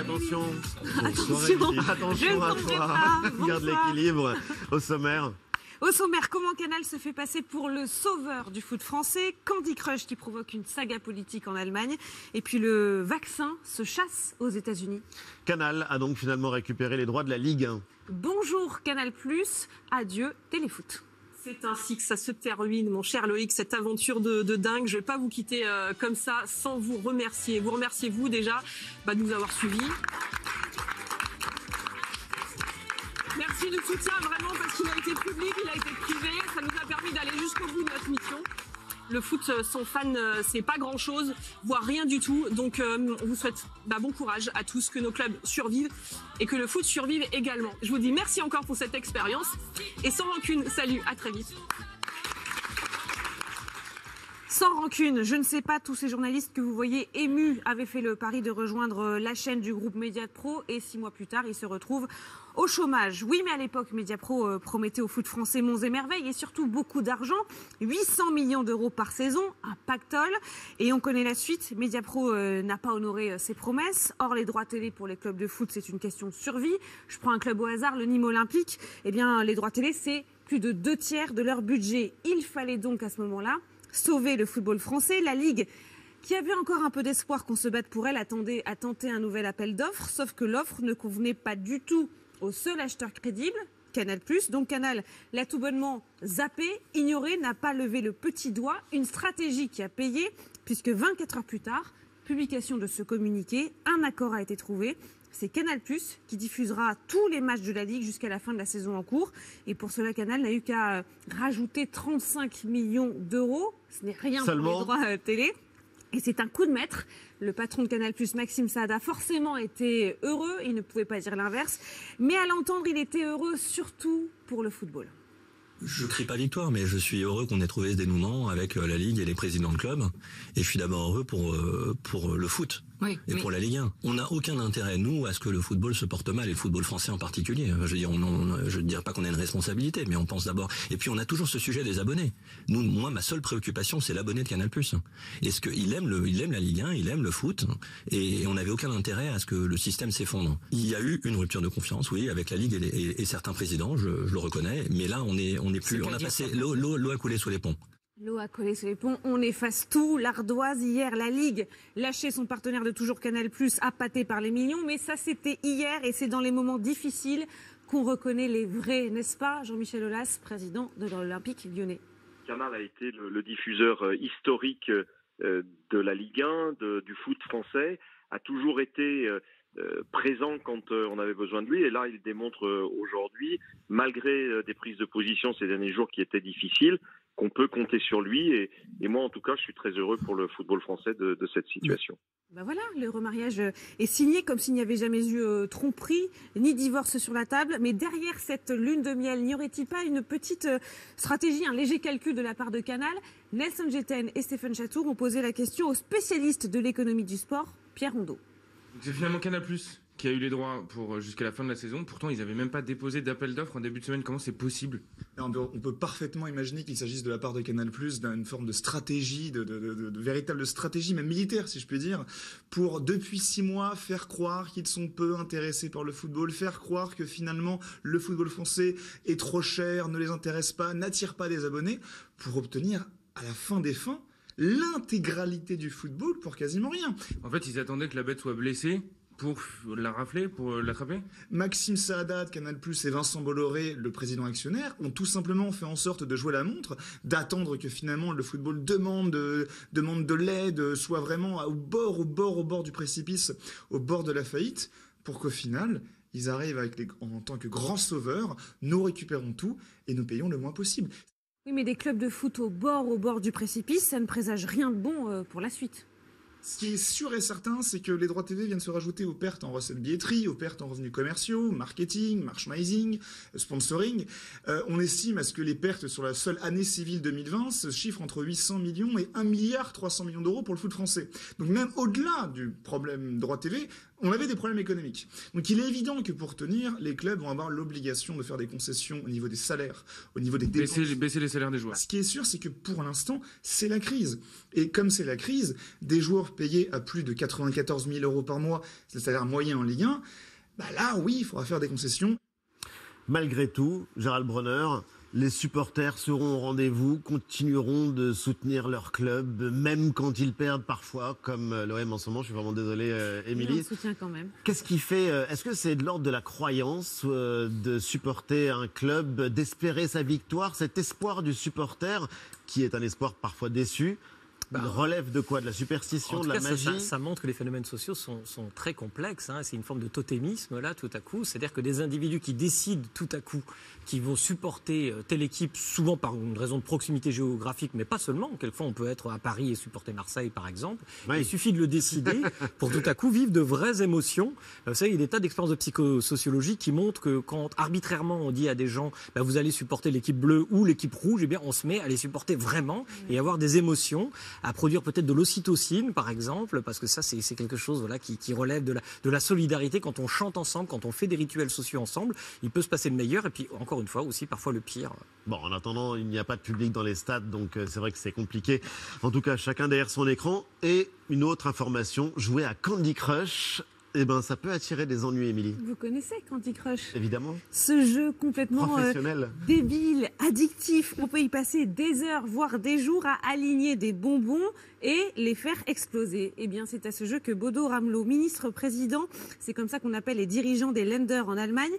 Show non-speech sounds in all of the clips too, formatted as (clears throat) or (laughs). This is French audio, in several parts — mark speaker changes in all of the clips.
Speaker 1: attention.
Speaker 2: Attention,
Speaker 1: Attention à toi. (laughs) Garde l'équilibre au sommaire.
Speaker 2: Au sommaire, comment Canal se fait passer pour le sauveur du foot français? Candy Crush qui provoque une saga politique en Allemagne. Et puis le vaccin se chasse aux États-Unis.
Speaker 1: Canal a donc finalement récupéré les droits de la Ligue 1.
Speaker 2: Bonjour Canal adieu Téléfoot.
Speaker 3: C'est ainsi que ça se termine, mon cher Loïc, cette aventure de, dingue. Je ne vais pas vous quitter euh, comme ça sans vous remercier. Vous remerciez vous déjà bah, de nous avoir suivis. Merci du soutien vraiment parce qu'il a été public, il a été privé. Ça nous a permis d'aller jusqu'au bout de notre mission. Le foot euh, sans fans, euh, c'est pas grand chose, voire rien du tout. Donc, euh, on vous souhaite bah, bon courage à tous, que nos clubs survivent et que le foot survive également. Je vous dis merci encore pour cette expérience et sans rancune, salut, à très vite.
Speaker 2: Sans rancune, je ne sais pas, tous ces journalistes que vous voyez émus avaient fait le pari de rejoindre euh, la chaîne du groupe Mediapro et six mois plus tard, ils se retrouvent au chômage. Oui, mais à l'époque, Mediapro euh, promettait au foot français monts et merveilles et surtout beaucoup d'argent, 800 millions d'euros par saison, un pactole. Et on connaît la suite, Mediapro euh, n'a pas honoré ses promesses. Or, les droits télé pour les clubs de foot, c'est une question de survie. Je prends un club au hasard, le Nîmes Olympique. Eh bien, les droits télé, c'est plus de deux tiers de leur budget. Il fallait donc à ce moment-là sauver le football français. La Ligue, qui avait encore un peu d'espoir qu'on se batte pour elle, attendait à tenter un nouvel appel d'offres, sauf que l'offre ne convenait pas du tout au seul acheteur crédible, Canal+. Donc Canal l'a tout bonnement zappé, ignoré, n'a pas levé le petit doigt. Une stratégie qui a payé, puisque 24 heures plus tard, publication de ce communiqué, un accord a été trouvé. C'est Canal qui diffusera tous les matchs de la Ligue jusqu'à la fin de la saison en cours. Et pour cela, Canal n'a eu qu'à euh, rajouter 35 millions d'euros. Ce n'est rien
Speaker 1: Seulement
Speaker 2: pour les droits euh, télé. Et c'est un coup de maître. Le patron de Canal+, Maxime Saada, forcément était heureux. Il ne pouvait pas dire l'inverse. Mais à l'entendre, il était heureux surtout pour le football.
Speaker 4: Je crie pas victoire, mais je suis heureux qu'on ait trouvé ce dénouement avec euh, la Ligue et les présidents de club. Et je suis d'abord heureux pour, pour le foot.
Speaker 2: Oui,
Speaker 4: Et pour la Ligue 1, on n'a aucun intérêt, nous, à ce que le football se porte mal, et le football français en particulier. Je veux dire, on, on- je ne dirais pas qu'on a une responsabilité, mais on pense d'abord. Et puis, on a toujours ce sujet des abonnés. Nous, moi, ma seule préoccupation, c'est l'abonné de Canal+. Est-ce qu'il aime le, il aime la Ligue 1, il aime le foot, et on n'avait aucun intérêt à ce que le système s'effondre. Il y a eu une rupture de confiance, oui, avec la Ligue et, les- et- et certains présidents, je, je le reconnais, mais là, on est, on est plus, on a passé, l'eau a coulé sous les ponts.
Speaker 2: L'eau a collé sur les ponts, on efface tout. L'ardoise, hier, la Ligue lâchait son partenaire de toujours Canal+, appâté par les millions. Mais ça, c'était hier et c'est dans les moments difficiles qu'on reconnaît les vrais, n'est-ce pas, Jean-Michel Aulas, président de l'Olympique lyonnais
Speaker 5: Canal a été le, diffuseur euh, historique euh, de la Ligue 1, de- du foot français, a toujours été euh, présent quand on avait besoin de lui. Et là, il démontre aujourd'hui, malgré des prises de position ces derniers jours qui étaient difficiles, qu'on peut compter sur lui. Et, et moi, en tout cas, je suis très heureux pour le football français de, de cette situation.
Speaker 2: Ben voilà, le remariage est signé comme s'il n'y avait jamais eu euh, tromperie ni divorce sur la table. Mais derrière cette lune de miel, n'y aurait-il pas une petite euh, stratégie, un léger calcul de la part de Canal? Nelson Jetten et Stéphane Chatour ont posé la question au spécialiste de l'économie du sport, Pierre Rondeau.
Speaker 6: C'est finalement Canal qui a eu les droits pour euh, jusqu'à la fin de la saison. Pourtant, ils n'avaient même pas déposé d'appel d'offres en début de semaine. Comment c'est possible?
Speaker 7: On peut, parfaitement imaginer qu'il s'agisse de la part de Canal+, d'une forme de stratégie, de, de- de- véritable stratégie, même militaire, si je puis dire, pour depuis six mois faire croire qu'ils sont peu intéressés par le football, faire croire que finalement le football français est trop cher, ne les intéresse pas, n'attire pas des abonnés, pour obtenir à la fin des fins l'intégralité du football pour quasiment rien.
Speaker 6: En fait, ils attendaient que la bête soit blessée pour la rafler, pour l'attraper?
Speaker 7: Maxime Saadat, Canal+, et Vincent Bolloré, le président actionnaire, ont tout simplement fait en sorte de jouer la montre, d'attendre que finalement le football demande, de- demande de l'aide, soit vraiment au bord, au bord, au bord du précipice, au bord de la faillite, pour qu'au final, ils arrivent avec les- en tant que grands sauveurs, nous récupérons tout et nous payons le moins possible.
Speaker 2: Oui, mais des clubs de foot au bord, au bord du précipice, ça ne présage rien de bon euh, pour la suite.
Speaker 7: Ce qui est sûr et certain, c'est que les droits TV viennent se rajouter aux pertes en recettes billetterie, aux pertes en revenus commerciaux, marketing, merchandising, sponsoring. Euh, on estime à ce que les pertes sur la seule année civile 2020 se chiffrent entre 800 millions et 1 milliard 300 millions d'euros pour le foot français. Donc même au-delà du problème droit TV, on avait des problèmes économiques. Donc il est évident que pour tenir, les clubs vont avoir l'obligation de faire des concessions au niveau des salaires, au niveau des dépenses.
Speaker 6: Baisser, baisser les salaires des joueurs.
Speaker 7: Ce qui est sûr, c'est que pour l'instant, c'est la crise. Et comme c'est la crise, des joueurs payés à plus de 94 000 euros par mois, c'est le salaire moyen en Ligue 1, bah là, oui, il faudra faire des concessions.
Speaker 1: Malgré tout, Gérald Bronner, les supporters seront au rendez-vous, continueront de soutenir leur club, même quand ils perdent parfois, comme euh, l'OM en ce moment. Je suis vraiment désolé, euh,
Speaker 2: Il
Speaker 1: Émilie.
Speaker 2: quand même.
Speaker 1: Qu'est-ce qui fait euh, Est-ce que c'est de l'ordre de la croyance euh, de supporter un club, d'espérer sa victoire, cet espoir du supporter qui est un espoir parfois déçu
Speaker 8: Bah,
Speaker 1: relève de quoi? De la superstition,
Speaker 8: En
Speaker 1: de la
Speaker 8: cas,
Speaker 1: magie
Speaker 8: ça- ça montre que les phénomènes sociaux sont, sont très complexes. hein. C'est une forme de totémisme, là, tout à coup. C'est-à-dire que des individus qui décident tout à coup qui vont supporter euh, telle équipe, souvent par une raison de proximité géographique, mais pas seulement. Quelquefois, on peut être à Paris et supporter Marseille, par exemple.
Speaker 1: Oui.
Speaker 8: Il suffit de le décider pour tout à coup vivre de vraies émotions. Euh, Vous savez, il y a des tas d'expériences de psychosociologie qui montrent que quand arbitrairement on dit à des gens, bah, vous allez supporter l'équipe bleue ou l'équipe rouge, eh bien, on se met à les supporter vraiment et avoir des émotions, à produire peut-être de l'ocytocine, par exemple, parce que ça, c'est quelque chose voilà, qui, qui relève de la, de la solidarité. Quand on chante ensemble, quand on fait des rituels sociaux ensemble, il peut se passer le meilleur et puis, encore une fois, aussi parfois le pire.
Speaker 1: Bon, en attendant, il n'y a pas de public dans les stades, donc euh, c'est vrai que c'est compliqué. En tout cas, chacun derrière son écran. Et une autre information, jouer à Candy Crush, eh ben, ça peut attirer des ennuis, Émilie.
Speaker 2: Vous connaissez Candy Crush?
Speaker 1: Évidemment.
Speaker 2: Ce jeu complètement euh, débile, addictif. On peut y passer des heures, voire des jours à aligner des bonbons et les faire exploser. Eh bien, c'est à ce jeu que Bodo Ramelow, ministre-président, c'est comme ça qu'on appelle les dirigeants des Länder en Allemagne,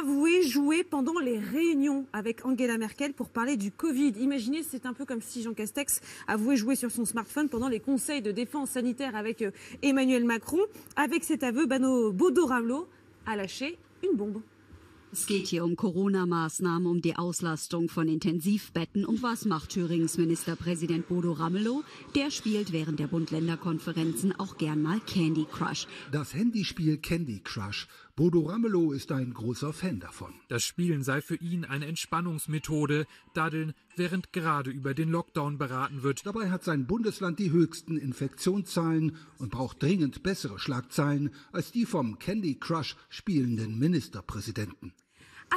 Speaker 2: avoué jouer pendant les réunions avec Angela Merkel pour parler du Covid. Imaginez, c'est un peu comme si Jean Castex avouait jouer sur son smartphone pendant les conseils de défense sanitaire avec euh, Emmanuel Macron. Avec cet aveu, Bano Bodo Ramelow a lâché une bombe.
Speaker 9: Es geht hier um Corona-Maßnahmen, um die Auslastung von Intensivbetten. Und was macht Thürings Ministerpräsident Bodo Ramelow? Der spielt während der Bund-Länder-Konferenzen auch gern mal Candy Crush.
Speaker 10: Das Handyspiel Candy Crush. Bodo Ramelow ist ein großer Fan davon.
Speaker 11: Das Spielen sei für ihn eine Entspannungsmethode, daddeln, während gerade über den Lockdown beraten wird.
Speaker 10: Dabei hat sein Bundesland die höchsten Infektionszahlen und braucht dringend bessere Schlagzeilen als die vom Candy Crush spielenden Ministerpräsidenten.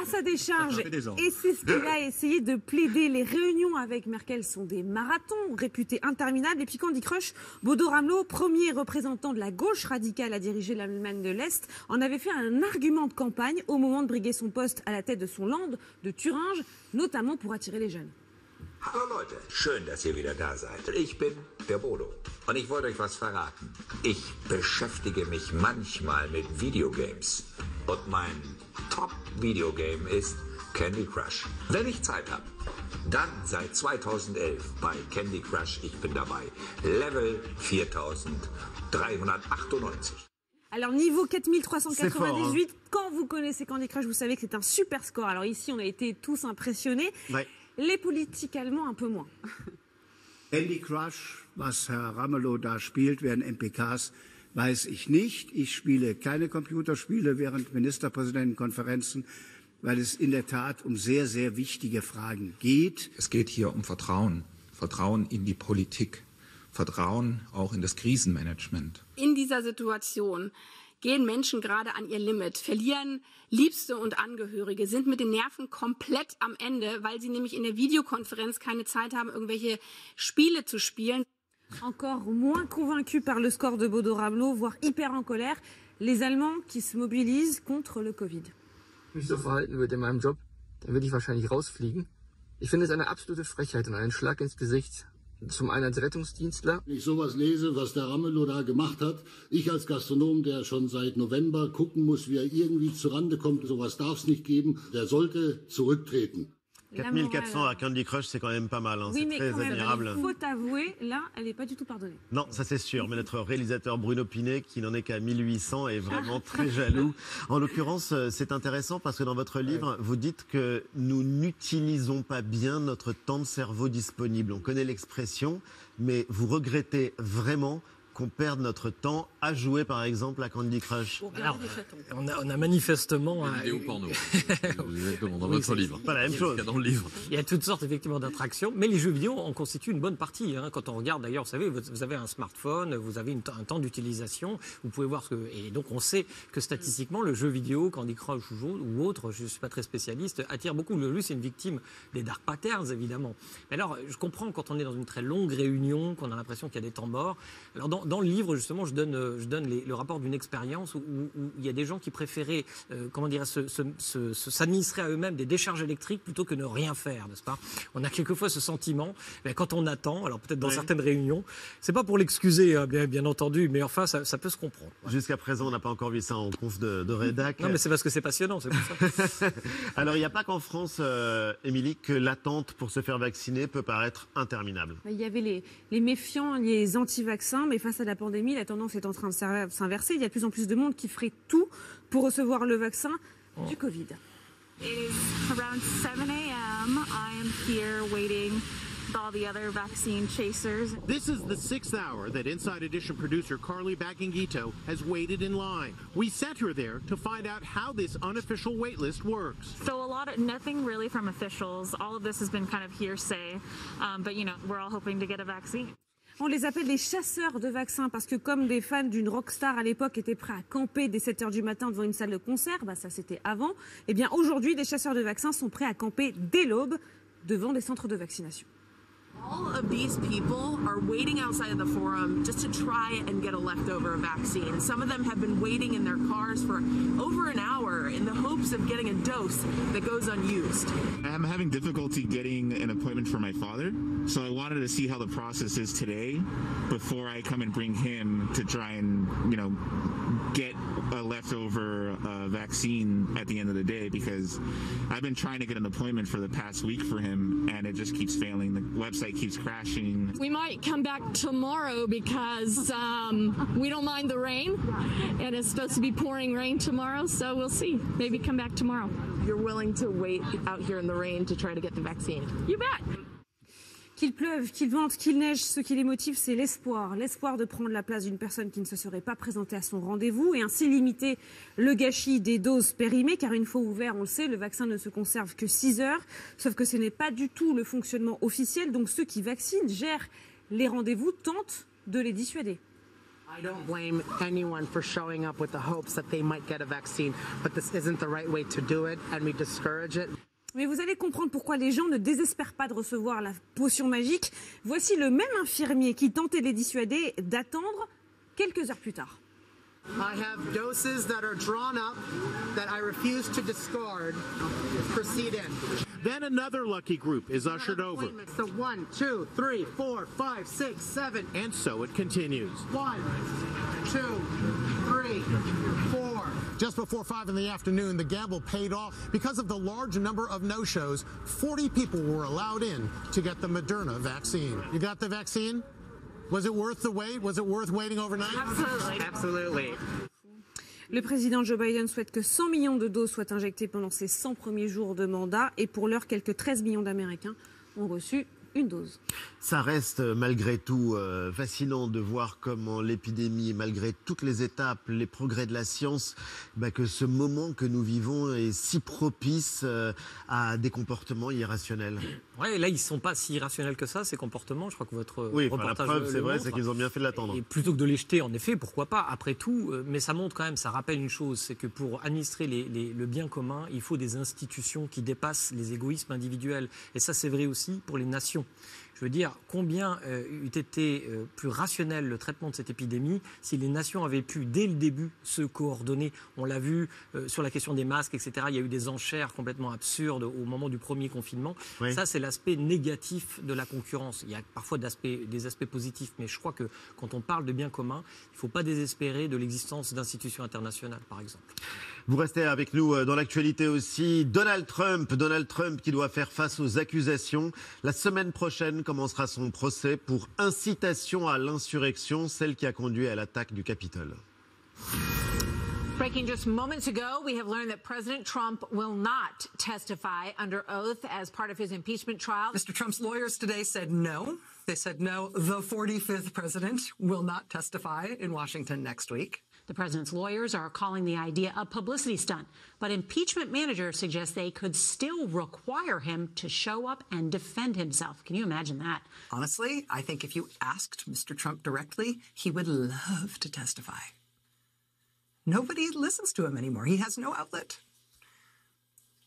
Speaker 2: À sa décharge. Et c'est ce qu'il a essayé de plaider. Les réunions avec Merkel sont des marathons réputés interminables. Et puis Candy Crush, Bodo Ramelow, premier représentant de la gauche radicale à diriger l'Allemagne de l'Est, en avait fait un argument de campagne au moment de briguer son poste à la tête de son land de Thuringe, notamment pour attirer les jeunes.
Speaker 12: Hallo Leute, schön, dass ihr wieder da seid. Ich bin der Bodo und ich wollte euch was verraten. Ich beschäftige mich manchmal mit Videogames und mein Top-Videogame ist Candy Crush. Wenn ich Zeit habe, dann seit 2011 bei Candy Crush, ich bin dabei. Level 4398.
Speaker 2: Alors niveau
Speaker 1: C'est fort,
Speaker 2: 4398, quand vous connaissez Candy Crush, vous savez que c'est un super score. Alors ici, on a été tous impressionnés.
Speaker 1: Ouais.
Speaker 2: Les politiques allemands, un peu moins.
Speaker 13: Candy Crush, was Herr Ramelow da spielt während MPKs, weiß ich nicht. Ich spiele keine Computerspiele während Ministerpräsidentenkonferenzen, weil es in der Tat um sehr, sehr wichtige Fragen geht.
Speaker 14: Es geht hier um Vertrauen. Vertrauen in die Politik. Vertrauen auch in das Krisenmanagement.
Speaker 15: In dieser Situation gehen Menschen gerade an ihr Limit, verlieren Liebste und Angehörige, sind mit den Nerven komplett am Ende, weil sie nämlich in der Videokonferenz keine Zeit haben, irgendwelche Spiele zu spielen.
Speaker 2: Encore moins convaincus par le score de Bodo Ramelow, voire hyper en colère, les Allemands qui se mobilisent contre le Covid.
Speaker 16: mich so verhalten würde in meinem Job, dann würde ich wahrscheinlich rausfliegen. Ich finde es eine absolute Frechheit und einen Schlag ins Gesicht. Zum einen als Rettungsdienstler.
Speaker 17: Wenn ich sowas lese, was der Ramelow da gemacht hat, ich als Gastronom, der schon seit November gucken muss, wie er irgendwie zurande kommt, sowas darf es nicht geben, der sollte zurücktreten.
Speaker 2: La
Speaker 1: 4400
Speaker 2: morale.
Speaker 1: à Candy Crush, c'est quand même pas mal. hein.
Speaker 2: Oui,
Speaker 1: c'est
Speaker 2: mais
Speaker 1: très
Speaker 2: quand
Speaker 1: admirable.
Speaker 2: il faut avouer, là, elle n'est pas du tout pardonnée.
Speaker 1: Non, ça c'est sûr. Mais notre réalisateur Bruno Pinet, qui n'en est qu'à 1800, est vraiment (laughs) très jaloux. En l'occurrence, euh, c'est intéressant parce que dans votre livre, vous dites que nous n'utilisons pas bien notre temps de cerveau disponible. On connaît l'expression, mais vous regrettez vraiment qu'on perde notre temps à jouer, par exemple, à Candy Crush
Speaker 8: Alors, on, a, on a manifestement.
Speaker 18: Des vidéos porno. (laughs) Exactement, dans
Speaker 8: Oui,
Speaker 18: votre livre.
Speaker 1: Pas la même
Speaker 18: Il y a
Speaker 1: chose.
Speaker 18: Dans le livre.
Speaker 8: Il y a toutes sortes effectivement d'attractions, mais les jeux vidéo en constituent une bonne partie. hein. Quand on regarde d'ailleurs, vous savez, vous vous avez un smartphone, vous avez une un temps d'utilisation, vous pouvez voir ce que. Et donc on sait que statistiquement, le jeu vidéo, Candy Crush ou, autre, je ne suis pas très spécialiste, attire beaucoup. Le lui, c'est une victime des dark patterns, évidemment. Mais alors, je comprends quand on est dans une très longue réunion, qu'on a l'impression qu'il y a des temps morts. Alors dans, dans le livre, justement, je donne, euh, je donne les- le rapport d'une expérience où, où- où il y a des gens qui préféraient, euh, comment dire, se- se- se- se- s'administrer à eux-mêmes des décharges électriques plutôt que ne rien faire, n'est-ce pas? On a quelquefois ce sentiment, mais quand on attend, alors peut-être dans
Speaker 1: Oui.
Speaker 8: certaines réunions, c'est pas pour l'excuser, hein, bien, bien entendu, mais enfin, ça, ça peut se comprendre.
Speaker 1: Jusqu'à présent, on n'a pas encore vu ça en conf de, de rédac.
Speaker 8: Non, mais c'est parce que c'est passionnant, c'est pour ça. (laughs)
Speaker 1: Alors, il n'y a pas qu'en France, euh, Émilie, que l'attente pour se faire vacciner peut paraître interminable.
Speaker 2: Il y avait les, les méfiants, les anti-vaccins, mais face à la pandémie, la tendance est en train de s'inverser. Il y a de plus en plus de monde qui ferait tout pour recevoir le vaccin du Covid.
Speaker 19: It is around 7 a.m. I am here waiting with all the other vaccine chasers.
Speaker 20: This is the sixth hour that Inside Edition producer Carly Bagangito has waited in line. We sent her there to find out how this unofficial wait list works.
Speaker 19: So a lot of nothing really from officials. All of this has been kind of hearsay, um, but you know we're all hoping to get a vaccine.
Speaker 2: On les appelle les chasseurs de vaccins parce que comme des fans d'une rockstar à l'époque étaient prêts à camper dès 7 heures du matin devant une salle de concert, bah ça c'était avant, eh bien aujourd'hui des chasseurs de vaccins sont prêts à camper dès l'aube devant des centres de vaccination.
Speaker 21: All of these people are waiting outside of the forum just to try and get a leftover vaccine. Some of them have been waiting in their cars for over an hour in the hopes of getting a dose that goes unused.
Speaker 22: I'm having difficulty getting an appointment for my father, so I wanted to see how the process is today before I come and bring him to try and, you know, get a leftover uh, vaccine at the end of the day because I've been trying to get an appointment for the past week for him and it just keeps failing. The website keeps crashing.
Speaker 23: We might come back tomorrow because um, we don't mind the rain, and it's supposed to be pouring rain tomorrow. So we'll see. Maybe come back tomorrow.
Speaker 21: You're willing to wait out here in the rain to try to get the vaccine?
Speaker 23: You bet.
Speaker 2: Qu'il pleuve, qu'il vente, qu'il neige, ce qui les motive, c'est l'espoir. L'espoir de prendre la place d'une personne qui ne se serait pas présentée à son rendez-vous et ainsi limiter le gâchis des doses périmées, car une fois ouvert, on le sait, le vaccin ne se conserve que 6 heures. Sauf que ce n'est pas du tout le fonctionnement officiel, donc ceux qui vaccinent, gèrent les rendez-vous, tentent de les dissuader.
Speaker 24: I don't blame anyone for showing up with the hopes that they might get a vaccine, but this isn't the right way to do it, and we discourage it.
Speaker 2: Mais vous allez comprendre pourquoi les gens ne désespèrent pas de recevoir la potion magique. Voici le même infirmier qui tentait de les dissuader d'attendre quelques heures plus tard.
Speaker 24: I have doses that are drawn up that I refuse to discard. Proceed in.
Speaker 20: Then another lucky group is ushered over.
Speaker 24: So one, two, three, four, five, six, seven.
Speaker 20: And so it continues.
Speaker 24: One, two, three.
Speaker 20: Just before 5 in the afternoon, the gamble paid off. Because of the large number of no shows, 40 people were allowed in to get the Moderna vaccine. You got the vaccine? Was it worth the wait? Was it worth waiting overnight?
Speaker 21: Absolutely.
Speaker 24: Absolutely.
Speaker 2: Le président Joe Biden souhaite que 100 millions de doses soient injectées pendant ses 100 premiers jours de mandat et pour l'heure, quelques 13 millions d'Américains ont reçu une dose.
Speaker 1: Ça reste euh, malgré tout euh, fascinant de voir comment l'épidémie, malgré toutes les étapes, les progrès de la science, bah, que ce moment que nous vivons est si propice euh, à des comportements irrationnels.
Speaker 8: Ouais, là, ils sont pas si irrationnels que ça, ces comportements. Je crois que votre
Speaker 1: Oui, enfin, la
Speaker 8: reportage
Speaker 1: preuve, c'est vrai, c'est qu'ils ont bien fait de l'attendre.
Speaker 8: Et plutôt que de les jeter, en effet, pourquoi pas, après tout, euh, mais ça montre quand même, ça rappelle une chose, c'est que pour administrer les- les- le bien commun, il faut des institutions qui dépassent les égoïsmes individuels. Et ça, c'est vrai aussi pour les nations. Je veux dire, combien euh, eût été euh, plus rationnel le traitement de cette épidémie si les nations avaient pu, dès le début, se coordonner? On l'a vu euh, sur la question des masques, etc. Il y a eu des enchères complètement absurdes au moment du premier confinement.
Speaker 1: Oui.
Speaker 8: Ça, c'est l'aspect négatif de la concurrence. Il y a parfois des aspects positifs, mais je crois que quand on parle de bien commun, il ne faut pas désespérer de l'existence d'institutions internationales, par exemple.
Speaker 1: Vous restez avec nous euh, dans l'actualité aussi. Donald Trump, Donald Trump qui doit faire face aux accusations. La semaine prochaine commencera son procès pour incitation à l'insurrection, celle qui a conduit à l'attaque du Capitole.
Speaker 25: Breaking just moments ago, we have learned that President Trump will not testify under oath as part of his impeachment trial.
Speaker 26: Mr. Trump's lawyers today said no. They said no, the 45th president will not testify in Washington next week.
Speaker 27: The president's lawyers are calling the idea a publicity stunt, but impeachment managers suggest they could still require him to show up and defend himself. Can you imagine that?
Speaker 26: Honestly, I think if you asked Mr. Trump directly, he would love to testify. Nobody listens to him anymore. He has no outlet.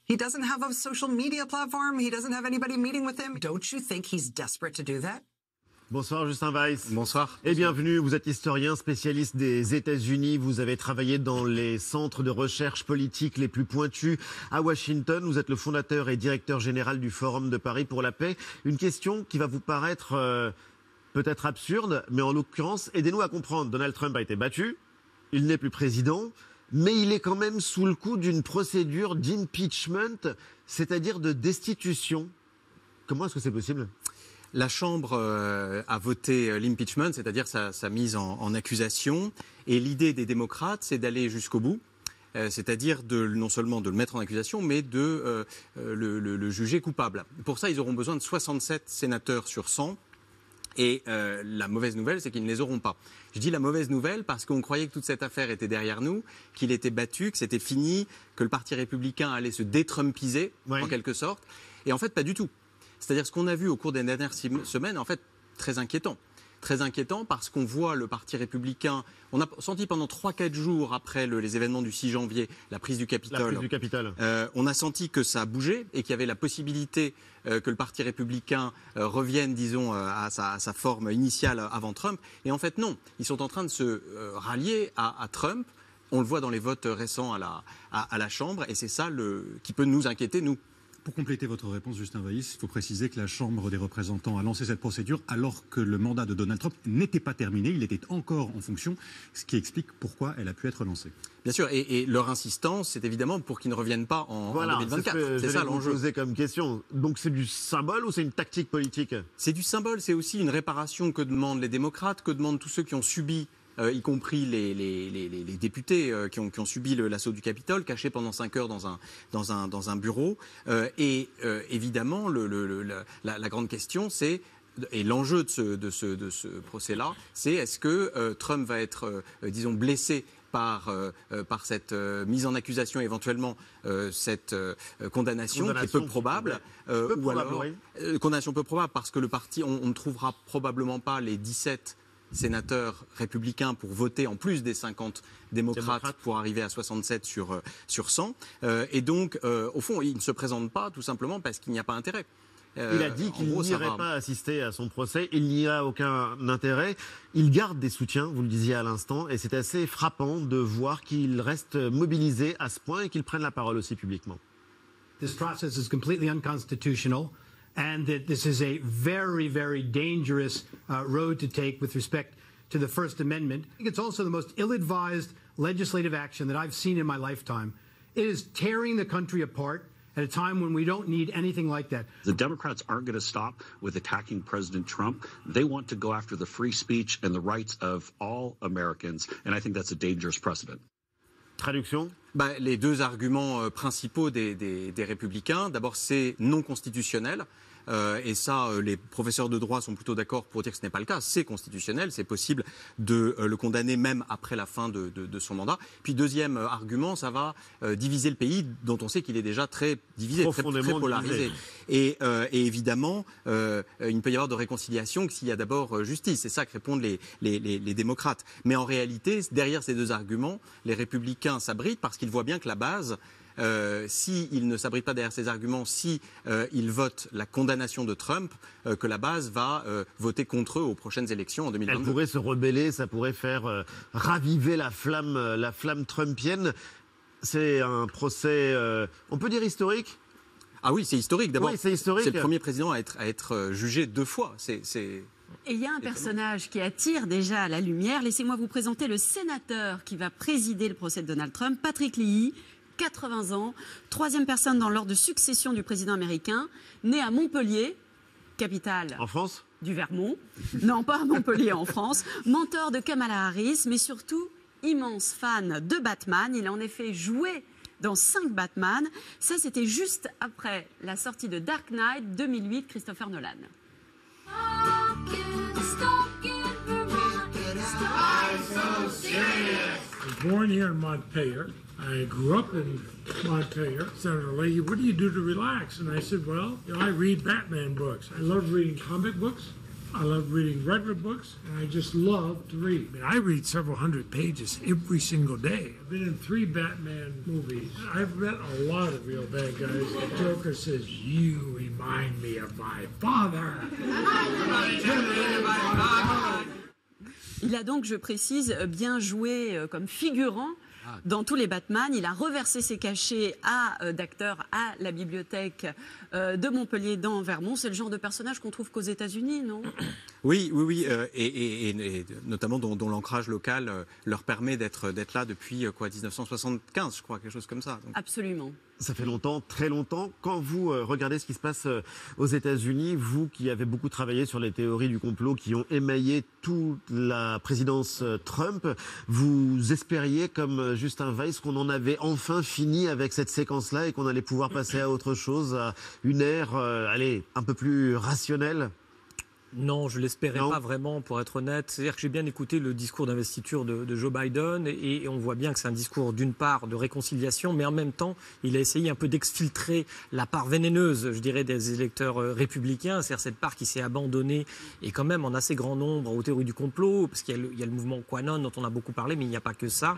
Speaker 26: He doesn't have a social media platform. He doesn't have anybody meeting with him. Don't you think he's desperate to do that?
Speaker 1: Bonsoir Justin Weiss.
Speaker 28: Bonsoir.
Speaker 1: Et bienvenue, vous êtes historien spécialiste des États-Unis, vous avez travaillé dans les centres de recherche politique les plus pointus à Washington, vous êtes le fondateur et directeur général du Forum de Paris pour la paix. Une question qui va vous paraître euh, peut-être absurde, mais en l'occurrence, aidez-nous à comprendre. Donald Trump a été battu, il n'est plus président, mais il est quand même sous le coup d'une procédure d'impeachment, c'est-à-dire de destitution. Comment est-ce que c'est possible?
Speaker 28: La Chambre euh, a voté euh, l'impeachment, c'est-à-dire sa, sa, mise en, en accusation. Et l'idée des démocrates, c'est d'aller jusqu'au bout. Euh, c'est-à-dire de, non seulement de le mettre en accusation, mais de euh, le, le, le, juger coupable. Pour ça, ils auront besoin de 67 sénateurs sur 100. Et euh, la mauvaise nouvelle, c'est qu'ils ne les auront pas. Je dis la mauvaise nouvelle parce qu'on croyait que toute cette affaire était derrière nous, qu'il était battu, que c'était fini, que le Parti républicain allait se détrumpiser, oui. en quelque sorte. Et en fait, pas du tout. C'est-à-dire ce qu'on a vu au cours des dernières semaines, en fait, très inquiétant. Très inquiétant parce qu'on voit le Parti républicain. On a senti pendant 3-4 jours après le, les événements du 6 janvier, la prise du Capitole.
Speaker 1: La prise du Capitole.
Speaker 28: Euh, on a senti que ça a bougé et qu'il y avait la possibilité euh, que le Parti républicain euh, revienne, disons, à sa, à, sa, forme initiale avant Trump. Et en fait, non. Ils sont en train de se rallier à, à Trump. On le voit dans les votes récents à la, à, à la Chambre. Et c'est ça le, qui peut nous inquiéter, nous,
Speaker 29: pour compléter votre réponse, Justin Weiss, il faut préciser que la Chambre des représentants a lancé cette procédure alors que le mandat de Donald Trump n'était pas terminé, il était encore en fonction, ce qui explique pourquoi elle a pu être lancée.
Speaker 28: Bien sûr, et, et leur insistance, c'est évidemment pour qu'ils ne reviennent pas en,
Speaker 1: voilà,
Speaker 28: en 2024.
Speaker 1: C'est ça l'enjeu. poser comme question. Donc c'est du symbole ou c'est une tactique politique?
Speaker 28: C'est du symbole, c'est aussi une réparation que demandent les démocrates, que demandent tous ceux qui ont subi euh, y compris les, les, les, les députés euh, qui, ont, qui, ont, subi l'assaut du Capitole, cachés pendant cinq heures dans un, dans un, dans un bureau. Euh, et évidemment, le, le, le, la, la, grande question, c'est et l'enjeu de ce, de ce, de ce procès-là, c'est est-ce que Trump va être, disons, blessé par, euh, par cette euh, mise en accusation, éventuellement euh, cette condamnation, condamnation, qui est peu probable,
Speaker 1: peu
Speaker 28: ou
Speaker 1: probable,
Speaker 28: alors
Speaker 1: oui.
Speaker 28: condamnation peu probable parce que le parti, on, on ne trouvera probablement pas les 17 sénateurs républicains pour voter en plus des 50 démocrates, Démocrate. pour arriver à 67 sur, sur 100. Euh, et donc, euh, au fond, il ne se présente pas tout simplement parce qu'il n'y a pas intérêt.
Speaker 1: Euh, il a dit qu'il n'irait pas assister à son procès. Il n'y a aucun intérêt. Il garde des soutiens, vous le disiez à l'instant, et c'est assez frappant de voir qu'il reste mobilisé à ce point et qu'il prenne la parole aussi publiquement.
Speaker 30: This process is completely unconstitutional. And that this is a very, very dangerous uh, road to take with respect to the First Amendment. I think it's also the most ill advised legislative action that I've seen in my lifetime. It is tearing the country apart at a time when we don't need anything like that.
Speaker 4: The Democrats aren't going to stop with attacking President Trump. They want to go after the free speech and the rights of all Americans, and I think that's a dangerous precedent.
Speaker 1: Traduction
Speaker 28: bah, Les deux arguments euh, principaux des, des, des républicains, d'abord c'est non constitutionnel. Euh, et ça, euh, les professeurs de droit sont plutôt d'accord pour dire que ce n'est pas le cas. C'est constitutionnel, c'est possible de euh, le condamner même après la fin de, de, de son mandat. Puis deuxième argument, ça va diviser le pays, dont on sait qu'il est déjà très divisé, très, très, polarisé. Et, et, évidemment, il ne peut y avoir de réconciliation que s'il y a d'abord justice. C'est ça que répondent les, les, les, les démocrates. Mais en réalité, derrière ces deux arguments, les républicains s'abritent parce qu'ils voient bien que la base euh, s'ils si ne s'abritent pas derrière ces arguments, si euh, ils votent la condamnation de Trump, euh, que la base va euh, voter contre eux aux prochaines élections en 2022.
Speaker 1: Elle pourrait se rebeller, ça pourrait faire euh, raviver la flamme, la flamme trumpienne. C'est un procès, on peut dire historique?
Speaker 28: Ah oui, c'est historique. D'abord,
Speaker 1: oui, c'est le
Speaker 28: premier président à être, à être jugé deux fois. C'est
Speaker 27: et il y a un personnage qui attire déjà à la lumière. Laissez-moi vous présenter le sénateur qui va présider le procès de Donald Trump, Patrick Leahy, 80 ans, troisième personne dans l'ordre de succession du président américain, né à Montpellier, capitale
Speaker 1: en France?
Speaker 27: du Vermont, non pas à Montpellier en France, mentor de Kamala Harris, mais surtout immense fan de Batman. Il a en effet joué dans cinq Batman. Ça, c'était juste après la sortie de Dark Knight 2008, Christopher Nolan.
Speaker 31: Born here in Montpelier. I grew up in Montpelier. Senator Leahy, what do you do to relax? And I said, well, you know, I read Batman books. I love reading comic books. I love reading regular books, and I just love to read. I, mean, I read several hundred pages every single day. I've been in three Batman movies. I've met a lot of real bad guys. The Joker says, You remind me of my father. (laughs)
Speaker 27: Il a donc, je précise, bien joué euh, comme figurant dans tous les Batman. Il a reversé ses cachets à euh, d'acteurs à la bibliothèque de Montpellier dans Vermont. C'est le genre de personnage qu'on trouve qu'aux États-Unis, non (coughs)
Speaker 28: Oui, oui, oui, euh, et, et- et- et notamment dont, dont l'ancrage local euh, leur permet d'être là depuis euh, quoi 1975, je crois, quelque chose comme ça. Donc,
Speaker 27: Absolument.
Speaker 1: Ça fait longtemps, très longtemps. Quand vous euh, regardez ce qui se passe euh, aux États-Unis, vous qui avez beaucoup travaillé sur les théories du complot qui ont émaillé toute la présidence euh, Trump, vous espériez, comme euh, Justin Weiss, qu'on en avait enfin fini avec cette séquence-là et qu'on allait pouvoir passer à autre chose, à une ère, euh, allez, un peu plus rationnelle
Speaker 8: Non, je l'espérais
Speaker 1: Non.
Speaker 8: pas vraiment, pour être honnête. C'est-à-dire que j'ai bien écouté le discours d'investiture de, de Joe Biden et, et on voit bien que c'est un discours d'une part de réconciliation, mais en même temps, il a essayé un peu d'exfiltrer la part vénéneuse, je dirais, des électeurs euh, républicains, c'est-à-dire cette part qui s'est abandonnée et quand même en assez grand nombre aux théories du complot, parce qu'il y, a le- il y a le mouvement Quanon dont on a beaucoup parlé, mais il n'y a pas que ça.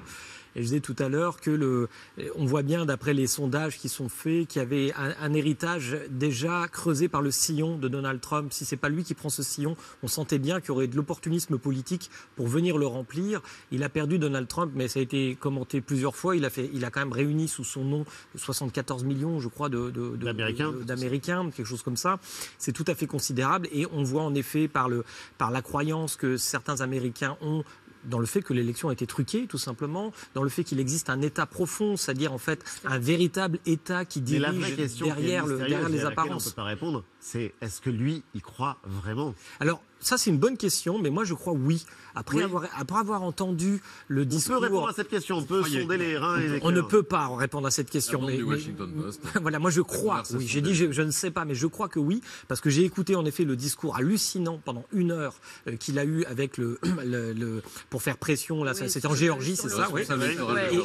Speaker 8: Et je disais tout à l'heure que le, on voit bien, d'après les sondages qui sont faits, qu'il y avait un, un héritage déjà creusé par le sillon de Donald Trump. Si c'est pas lui qui prend ce sillon, on sentait bien qu'il y aurait de l'opportunisme politique pour venir le remplir. Il a perdu Donald Trump, mais ça a été commenté plusieurs fois. Il a fait, il a quand même réuni sous son nom 74 millions, je crois, de, de- de-
Speaker 1: D'Américains.
Speaker 8: d'Américains, quelque chose comme ça. C'est tout à fait considérable et on voit en effet par, le, par la croyance que certains Américains ont dans le fait que l'élection a été truquée, tout simplement, dans le fait qu'il existe un État profond, c'est-à-dire en fait un véritable État qui
Speaker 1: Mais la vraie
Speaker 8: dirige
Speaker 1: question qui
Speaker 8: derrière, le, derrière les apparences.
Speaker 1: On peut pas répondre. C'est est-ce que lui, il croit vraiment?
Speaker 8: Alors, ça, c'est une bonne question, mais moi, je crois oui. Après,
Speaker 1: Oui.
Speaker 8: avoir, après avoir entendu le
Speaker 1: On
Speaker 8: discours.
Speaker 1: peut répondre à cette question. On peut
Speaker 8: Croyez.
Speaker 1: sonder les reins et les
Speaker 8: On ne peut pas répondre à cette question. Mais,
Speaker 18: du
Speaker 8: mais-
Speaker 18: Washington Post. (laughs)
Speaker 8: voilà, moi je crois. Oui, j'ai dit je, je ne sais pas, mais je crois que oui, parce que j'ai écouté en effet le discours hallucinant pendant une heure euh, qu'il a eu avec le, (clears throat) le- le- pour faire pression. Là,
Speaker 27: Oui,
Speaker 8: c'était en Géorgie, c'est ça, oui.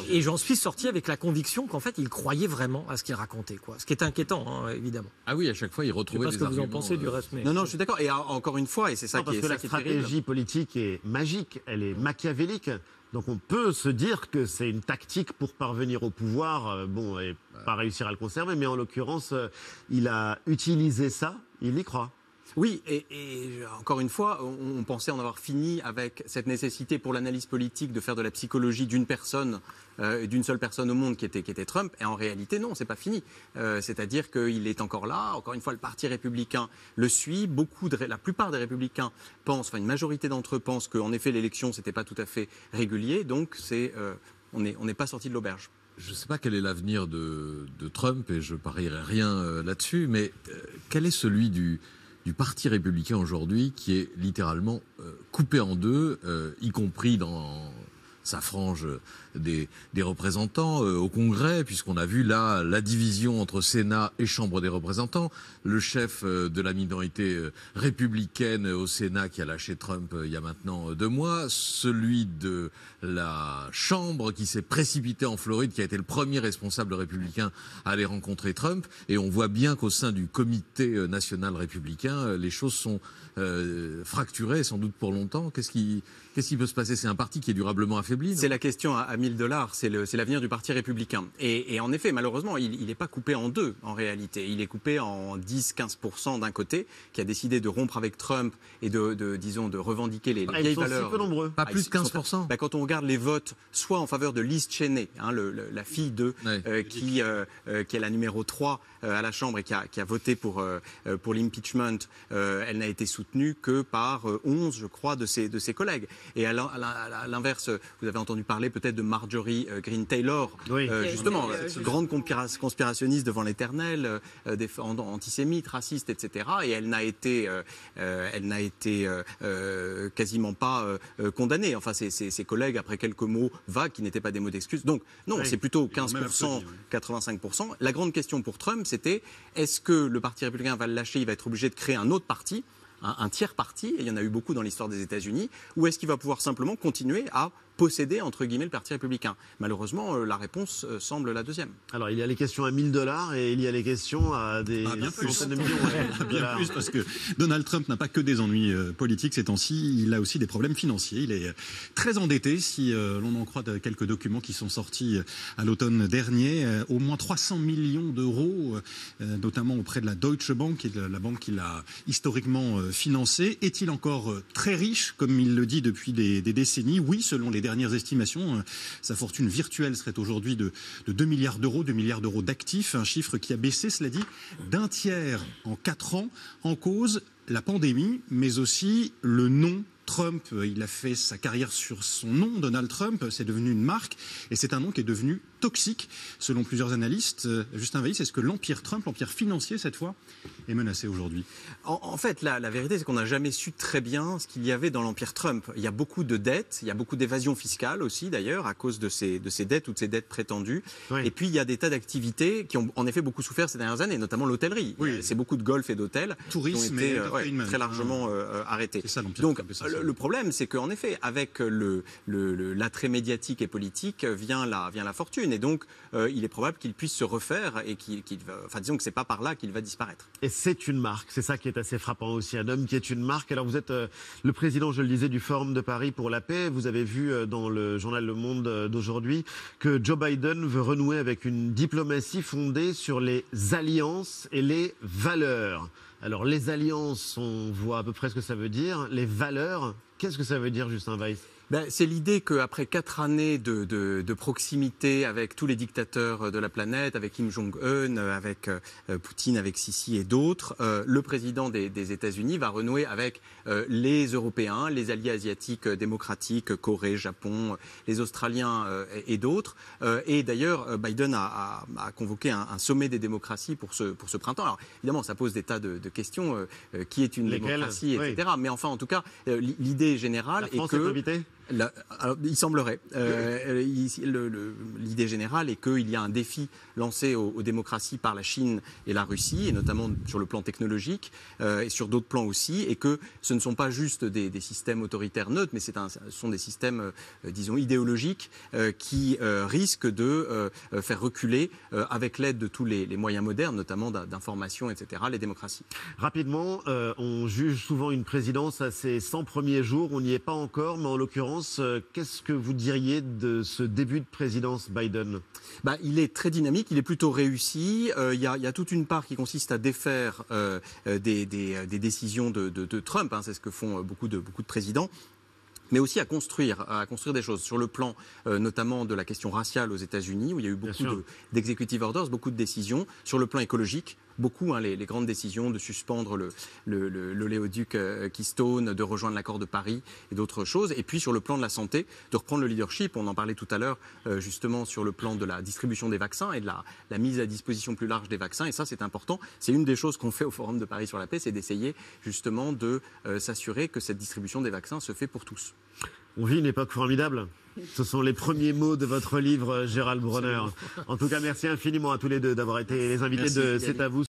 Speaker 8: Et, et j'en suis sorti avec la conviction qu'en fait il croyait vraiment à ce qu'il racontait, quoi. Ce qui est inquiétant, hein, évidemment.
Speaker 18: Ah oui, à chaque fois, il
Speaker 8: Je sais
Speaker 18: retrouvait
Speaker 8: pas ce que vous en pensez du
Speaker 18: euh,
Speaker 8: reste, mais
Speaker 28: Non, non, je suis d'accord. Et en- encore une fois, et c'est ça
Speaker 1: Non,
Speaker 28: qui
Speaker 1: parce
Speaker 28: est,
Speaker 1: que la
Speaker 28: terrible.
Speaker 1: stratégie politique est magique, elle est machiavélique. Donc on peut se dire que c'est une tactique pour parvenir au pouvoir, euh, bon, et pas réussir à le conserver, mais en l'occurrence, euh, il a utilisé ça, il y croit.
Speaker 28: Oui, et, encore une fois, on, pensait en avoir fini avec cette nécessité pour l'analyse politique de faire de la psychologie d'une personne, euh, d'une seule personne au monde qui était, Trump. Et en réalité, non, c'est pas fini. Euh, C'est-à-dire qu'il est encore là. Encore une fois, le Parti républicain le suit. Beaucoup de, la plupart des républicains pensent, enfin une majorité d'entre eux pensent qu'en effet l'élection c'était pas tout à fait régulier. Donc euh, on n'est pas sorti de l'auberge.
Speaker 18: Je ne sais pas quel est l'avenir de, de Trump et je parierai rien euh, là-dessus, mais quel est celui du, du Parti républicain aujourd'hui qui est littéralement euh, coupé en deux, euh, y compris dans sa frange des, des représentants euh, au Congrès, puisqu'on a vu là la division entre Sénat et Chambre des représentants, le chef euh, de la minorité euh, républicaine au Sénat qui a lâché Trump euh, il y a maintenant deux mois, celui de la Chambre qui s'est précipité en Floride, qui a été le premier responsable républicain à aller rencontrer Trump, et on voit bien qu'au sein du comité national républicain, les choses sont fracturées, sans doute pour longtemps. Qu'est-ce qui, qu'est-ce qui peut se passer? C'est un parti qui est durablement affaibli.
Speaker 28: C'est la question à, à 1000 dollars, c'est l'avenir du Parti républicain. Et, et en effet, malheureusement, il n'est pas coupé en deux en réalité. Il est coupé en 10-15% d'un côté, qui a décidé de rompre avec Trump et de, de, disons, de revendiquer les, les
Speaker 1: Ah, ils
Speaker 28: vieilles
Speaker 1: sont si
Speaker 28: valeurs.
Speaker 1: peu nombreux.
Speaker 18: Pas
Speaker 28: Ah,
Speaker 18: plus de
Speaker 28: sont
Speaker 18: 15%.
Speaker 28: bah, quand on regarde les votes, soit en faveur de Liz Cheney, hein, le- le- la fille de
Speaker 18: Ouais.
Speaker 28: euh, qui, euh, euh, qui est la numéro 3 euh, à la Chambre et qui a, qui a voté pour, euh, pour l'impeachment, euh, elle n'a été soutenue que par euh, 11, je crois, de ses, de ses collègues. Et à l'in- à l'in- à l'inverse, vous avez entendu parler peut-être de Marjorie euh, Green Taylor,
Speaker 1: Oui.
Speaker 28: euh,
Speaker 1: Qui a
Speaker 28: justement,
Speaker 1: euh,
Speaker 28: euh, grande conspira- conspirationniste devant l'éternel, euh, défendant antisémite, raciste, etc. Et elle n'a été, euh, euh, elle n'a été euh, euh, quasiment pas euh, euh, condamnée. Enfin, ses, ses- ses collègues, après quelques mots vagues, qui n'étaient pas des mots d'excuse. Donc, non,
Speaker 29: Oui.
Speaker 28: c'est plutôt
Speaker 29: Ils ont même
Speaker 28: 15%,
Speaker 29: applaudi, oui.
Speaker 28: 85%. La grande question pour Trump, c'était est-ce que le Parti républicain va le lâcher Il va être obligé de créer un autre parti? Un, tiers parti, et il y en a eu beaucoup dans l'histoire des États-Unis, ou est-ce qu'il va pouvoir simplement continuer à posséder, entre guillemets, le Parti républicain Malheureusement, euh, la réponse euh, semble la deuxième.
Speaker 1: Alors, il y a les questions à 1000 dollars et il y a les questions à des
Speaker 29: Ah, bien plus.
Speaker 1: centaines de millions ouais, (laughs)
Speaker 29: Bien plus, parce que Donald Trump n'a pas que des ennuis euh, politiques ces temps-ci, il a aussi des problèmes financiers. Il est très endetté, si l'on en croit de quelques documents qui sont sortis à l'automne dernier. Au moins 300 millions d'euros, notamment auprès de la Deutsche Bank, qui est la banque qu'il a historiquement financée. Est-il encore très riche, comme il le dit depuis des, des décennies? Oui, selon les dernières estimations, euh, sa fortune virtuelle serait aujourd'hui de, de 2 milliards d'euros, 2 milliards d'euros d'actifs, un chiffre qui a baissé, cela dit, d'un tiers en 4 ans, en cause la pandémie, mais aussi le nom Trump. Il a fait sa carrière sur son nom, Donald Trump, c'est devenu une marque, et c'est un nom qui est devenu toxique, selon plusieurs analystes. Euh, Justin Weiss, est-ce que l'empire Trump, l'empire financier cette fois, est menacé aujourd'hui
Speaker 28: En, en fait, la, la vérité, c'est qu'on n'a jamais su très bien ce qu'il y avait dans l'empire Trump. Il y a beaucoup de dettes, il y a beaucoup d'évasion fiscale aussi, d'ailleurs, à cause de ces, de ces dettes ou de ces dettes prétendues. Et puis, il y a des tas d'activités qui ont en effet beaucoup souffert ces dernières années, notamment l'hôtellerie. C'est beaucoup de golf et d'hôtels
Speaker 29: Tourisme
Speaker 28: qui ont été euh, ouais, très largement euh, arrêtés. Donc, le, problème, c'est qu'en effet, avec le- le- le- l'attrait médiatique et politique vient la, vient la fortune. Et donc, euh, il est probable qu'il puisse se refaire et qu'il, va- enfin, disons que c'est pas par là qu'il va disparaître.
Speaker 1: Et c'est une marque, c'est ça qui est assez frappant aussi, un homme qui est une marque. Alors vous êtes euh, le président, je le disais, du Forum de Paris pour la paix. Vous avez vu euh, dans le journal Le Monde d'aujourd'hui que Joe Biden veut renouer avec une diplomatie fondée sur les alliances et les valeurs. Alors les alliances, on voit à peu près ce que ça veut dire. Les valeurs, qu'est-ce que ça veut dire, Justin Weiss?
Speaker 28: Ben, c'est l'idée qu'après quatre années de, de- de proximité avec tous les dictateurs de la planète, avec Kim Jong-un, euh, avec euh, Poutine, avec Sisi et d'autres, euh, le président des, des États-Unis va renouer avec euh, les Européens, les alliés asiatiques euh, démocratiques, Corée, Japon, euh, les Australiens euh, et, d'autres. Euh, et d'ailleurs, euh, Biden a, a- a convoqué un, un sommet des démocraties pour ce, pour ce printemps. Alors évidemment, ça pose des tas de, de questions. euh, euh, qui est une
Speaker 1: Lesquelles?
Speaker 28: démocratie,
Speaker 1: Oui.
Speaker 28: etc. Mais enfin, en tout cas, euh, l'idée générale
Speaker 1: La France
Speaker 28: est que il semblerait. Euh, L'idée générale est qu'il y a un défi lancé aux, démocraties par la Chine et la Russie, et notamment sur le plan technologique euh, et sur d'autres plans aussi, et que ce ne sont pas juste des, systèmes autoritaires neutres, mais ce sont des systèmes, euh, disons, idéologiques qui risquent de faire reculer, avec l'aide de tous les, les moyens modernes, notamment d'in- d'information, etc., les démocraties.
Speaker 1: Rapidement, on juge souvent une présidence à ses 100 premiers jours. On n'y est pas encore, mais en l'occurrence, euh, qu'est-ce que vous diriez de ce début de présidence Biden
Speaker 28: bah, Il est très dynamique, il est plutôt réussi. Euh, Il y, a, il y a toute une part qui consiste à défaire euh, des, des- des décisions de, de- de Trump, hein, c'est ce que font beaucoup de, beaucoup de présidents mais aussi à construire, à construire des choses. Sur le plan euh, notamment de la question raciale aux États-Unis, où il y a eu beaucoup de- d'executive orders, beaucoup de décisions, sur le plan écologique, beaucoup, hein, les, les grandes décisions de suspendre le, le, le- l'oléoduc euh, Keystone, de rejoindre l'accord de Paris et d'autres choses, et puis sur le plan de la santé, de reprendre le leadership, on en parlait tout à l'heure, euh, justement sur le plan de la distribution des vaccins et de la, la mise à disposition plus large des vaccins, et ça c'est important, c'est une des choses qu'on fait au Forum de Paris sur la paix, c'est d'essayer justement de euh, s'assurer que cette distribution des vaccins se fait pour tous.
Speaker 1: On vit une époque formidable. Ce sont les premiers mots de votre livre, Gérald Bronner. En tout cas, merci infiniment à tous les deux d'avoir été les invités
Speaker 28: Merci,
Speaker 1: de. C'est à vous.